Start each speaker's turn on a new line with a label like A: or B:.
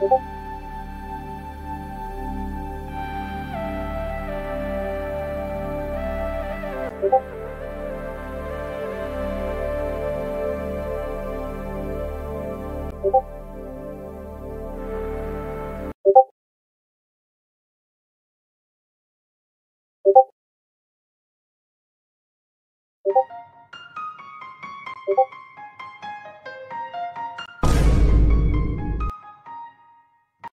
A: you